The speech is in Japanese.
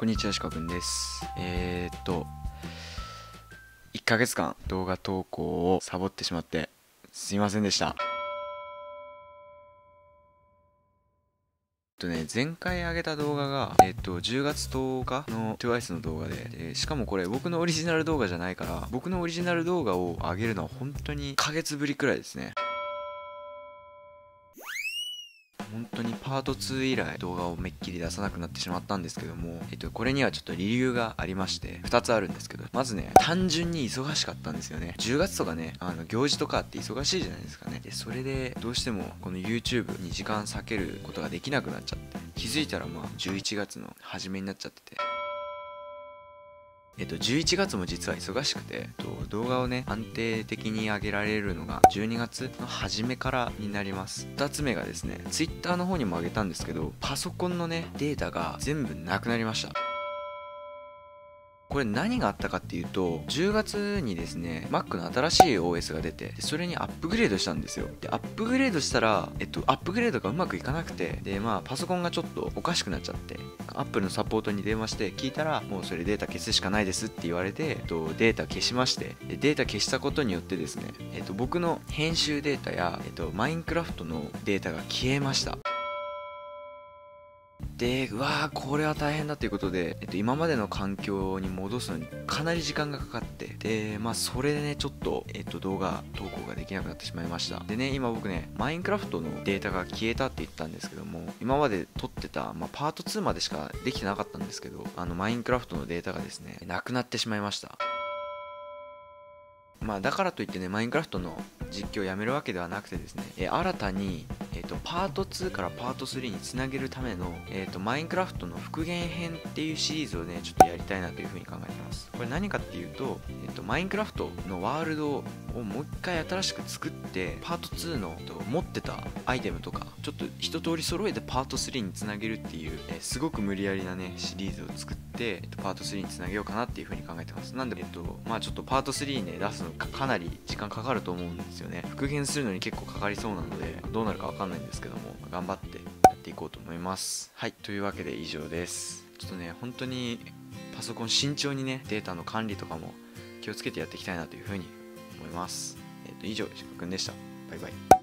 こんにちは、しかくんです。えー、っと、1ヶ月間動画投稿をサボってしまって、すいませんでした。えっとね、前回上げた動画が、えっと、10月10日の TWICE の動画でで、しかもこれ僕のオリジナル動画じゃないから、僕のオリジナル動画を上げるのは本当に1ヶ月ぶりくらいですね。本当にパート2以来動画をめっきり出さなくなってしまったんですけども、えっと、これにはちょっと理由がありまして2つあるんですけどまずね単純に忙しかったんですよね。10月とかねあの行事とかって忙しいじゃないですかね。でそれでどうしてもこの YouTube に時間割けることができなくなっちゃって気づいたらまあ11月の初めになっちゃってて。えっと、11月も実は忙しくて、えっと、動画をね安定的に上げられるのが12月の初めからになります。2つ目がですね Twitter の方にも上げたんですけどパソコンのねデータが全部なくなりました。これ何があったかっていうと10月にですね Mac の新しい OS が出てそれにアップグレードしたんですよ。でアップグレードしたらえっとアップグレードがうまくいかなくてでまあパソコンがちょっとおかしくなっちゃってアップルのサポートに電話して聞いたらもうそれデータ消すしかないですって言われて、えっと、データ消しましてでデータ消したことによってですね、えっと、僕の編集データや、えっと、マインクラフトのデータが消えました。でうわーこれは大変だということで、えっと、今までの環境に戻すのにかなり時間がかかってでまあそれでねちょっと、えっと、動画投稿ができなくなってしまいました。でね今僕ねマインクラフトのデータが消えたって言ったんですけども今まで撮ってた、まあ、パート2までしかできてなかったんですけどあのマインクラフトのデータがですねなくなってしまいました。まあだからといってねマインクラフトの実況をやめるわけではなくてですね、え新たに、えー、とパート2からパート3につなげるための、えー、とマインクラフトの復元編っていうシリーズをねちょっとやりたいなというふうに考えてます。これ何かっていうと,、えー、とマインクラフトのワールドをもう一回新しく作ってパート2のえーと持ってたアイテムとかちょっと一通り揃えてパート3につなげるっていう、えーすごく無理やりなねシリーズを作って、えーとパート3につなげようかなっていうふうに考えてます。なんでえっ、とまあちょっとパート3ね出すのかかなり時間かかると思うんですよね。復元するのに結構かかりそうなのでどうなるかわかんないんですけども頑張ってやっていこうと思います。はいというわけで以上です。ちょっとね本当にパソコン慎重にねデータの管理とかも気をつけてやっていきたいなというふうに思います。えっ、と以上石川くんでした。バイバイ。